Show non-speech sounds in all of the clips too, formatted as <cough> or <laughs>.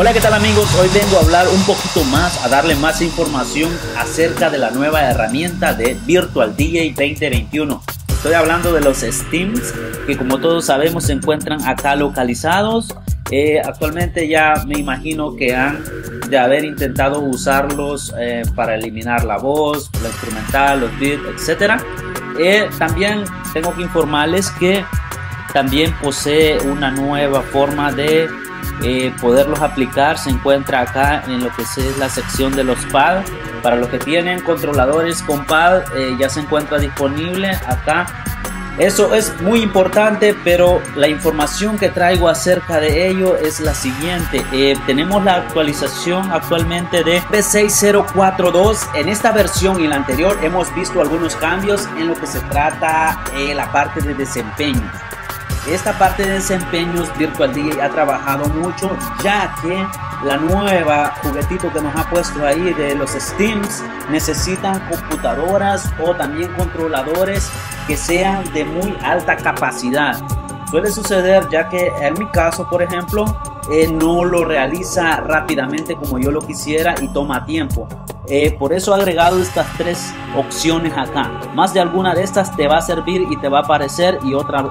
Hola, ¿qué tal amigos? Hoy vengo a hablar un poquito más, a darle más información acerca de la nueva herramienta de Virtual DJ 2021. Estoy hablando de los Steams, que como todos sabemos se encuentran acá localizados. Eh, actualmente ya me imagino que han de haber intentado usarlos eh, para eliminar la voz, la instrumental, los beats, etc. Eh, también tengo que informarles que también posee una nueva forma de eh, poderlos aplicar se encuentra acá en lo que es la sección de los pad para los que tienen controladores con pad eh, ya se encuentra disponible acá. Eso es muy importante pero la información que traigo acerca de ello es la siguiente. Eh, tenemos la actualización actualmente de P6042 en esta versión y la anterior hemos visto algunos cambios en lo que se trata la parte de desempeño esta parte de desempeños Virtual DJ ha trabajado mucho ya que la nueva juguetito que nos ha puesto ahí de los Steams necesitan computadoras o también controladores que sean de muy alta capacidad. Suele suceder ya que en mi caso, por ejemplo, eh, no lo realiza rápidamente como yo lo quisiera y toma tiempo. Eh, por eso he agregado estas tres opciones acá. Más de alguna de estas te va a servir y te va a aparecer y otra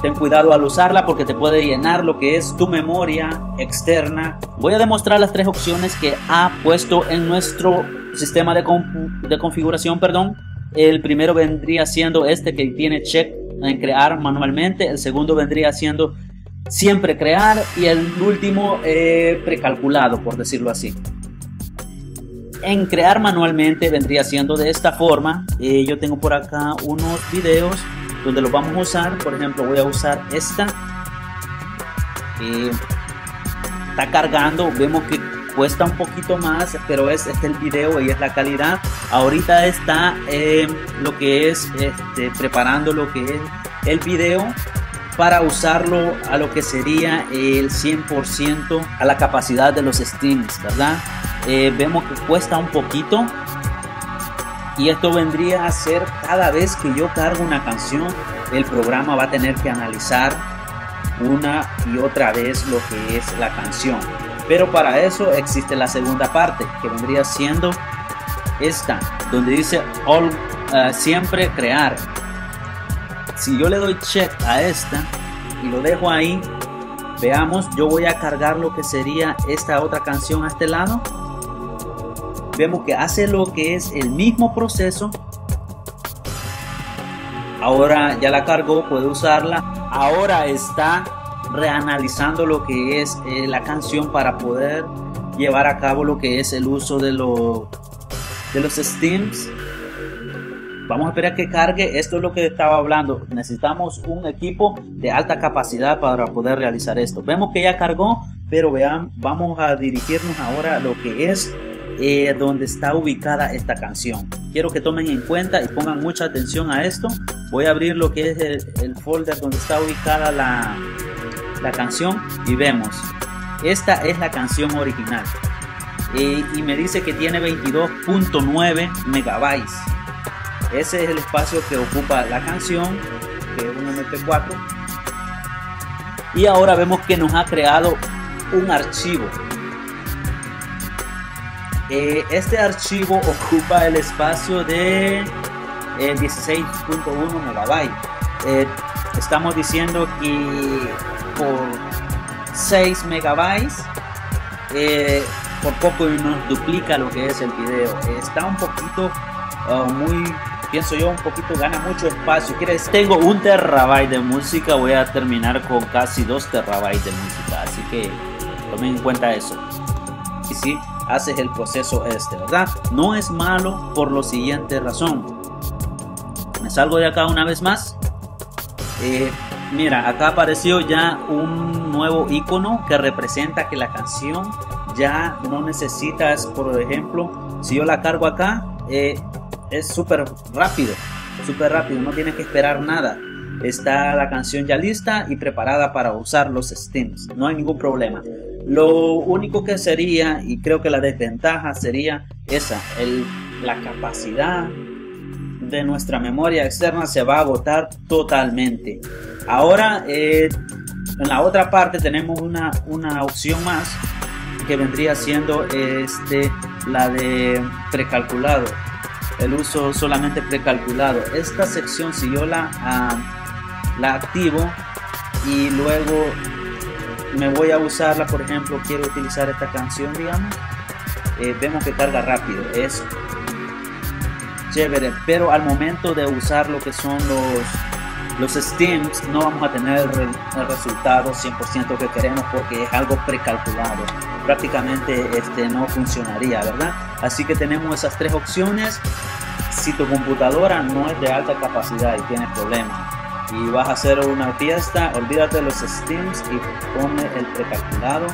Ten cuidado al usarla porque te puede llenar lo que es tu memoria externa. Voy a demostrar las tres opciones que ha puesto en nuestro sistema de, de configuración. Perdón. El primero vendría siendo este que tiene check en crear manualmente. El segundo vendría siendo siempre crear. Y el último eh, precalculado, por decirlo así. En crear manualmente vendría siendo de esta forma. Eh, yo tengo por acá unos videos donde lo vamos a usar. Por ejemplo, voy a usar esta. Eh, está cargando, vemos que cuesta un poquito más, pero es este el video y es la calidad. Ahorita está eh, lo que es este, preparando lo que es el video para usarlo a lo que sería el 100% a la capacidad de los streams, ¿verdad? Eh, vemos que cuesta un poquito, y esto vendría a ser cada vez que yo cargo una canción, el programa va a tener que analizar una y otra vez lo que es la canción. Pero para eso existe la segunda parte, que vendría siendo esta, donde dice eh, siempre crear. Si yo le doy check a esta y lo dejo ahí, veamos, yo voy a cargar lo que sería esta otra canción a este lado vemos que hace lo que es el mismo proceso. Ahora ya la cargó, puede usarla. Ahora está reanalizando lo que es eh, la canción para poder llevar a cabo lo que es el uso de, lo, de los steams. Vamos a esperar que cargue. Esto es lo que estaba hablando. Necesitamos un equipo de alta capacidad para poder realizar esto. Vemos que ya cargó, pero vean, vamos a dirigirnos ahora a lo que es eh, donde está ubicada esta canción. Quiero que tomen en cuenta y pongan mucha atención a esto. Voy a abrir lo que es el, folder donde está ubicada la, la, canción y vemos. Esta es la canción original. Eh, y me dice que tiene 22.9 megabytes. Ese es el espacio que ocupa la canción, que es un MP4. Y ahora vemos que nos ha creado un archivo eh, este archivo ocupa el espacio de 16.1 eh, megabytes. Eh, estamos diciendo que por 6 megabytes por poco nos duplica lo que es el video. está un poquito uh, muy pienso yo un poquito gana mucho espacio. Quiere decir, tengo un terabyte de música, voy a terminar con casi 2 terabytes de música, así que tomen en cuenta eso. Y sí, haces el proceso este, ¿verdad? No es malo por lo siguiente razón. Me salgo de acá una vez más. Eh, mira, acá apareció ya un nuevo icono que representa que la canción ya no necesitas, por ejemplo, si yo la cargo acá, eh, es súper rápido, súper rápido, no tienes que esperar nada. Está la canción ya lista y preparada para usar los steams, no hay ningún problema. Lo único que sería, y creo que la desventaja sería esa, el, la capacidad de nuestra memoria externa se va a agotar totalmente. Ahora, eh, en la otra parte tenemos una, una opción más que vendría siendo este, la de precalculado el uso solamente precalculado esta sección si yo la, ah, la activo y luego me voy a usarla por ejemplo quiero utilizar esta canción digamos eh, vemos que carga rápido es chévere pero al momento de usar lo que son los los steams no vamos a tener el, resultado 100% que queremos porque es algo precalculado prácticamente este no funcionaría verdad así que tenemos esas tres opciones. Si tu computadora no es de alta capacidad y tienes problemas y vas a hacer una fiesta olvídate de los steams y pone el precalculado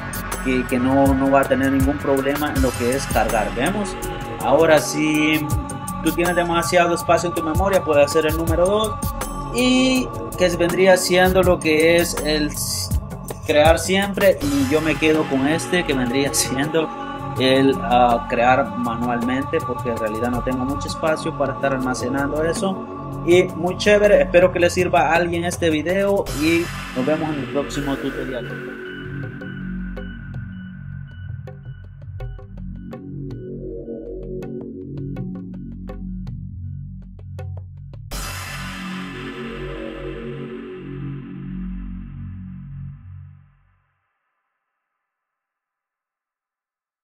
que, que no, no va a tener ningún problema en lo que es cargar. Vemos ahora si tú tienes demasiado espacio en tu memoria puedes hacer el número 2 y que vendría siendo lo que es el crear siempre y yo me quedo con este que vendría <laughs> siendo el uh, crear manualmente porque en realidad no tengo mucho espacio para estar almacenando eso y muy chévere espero que le sirva a alguien este video y nos vemos en el próximo tutorial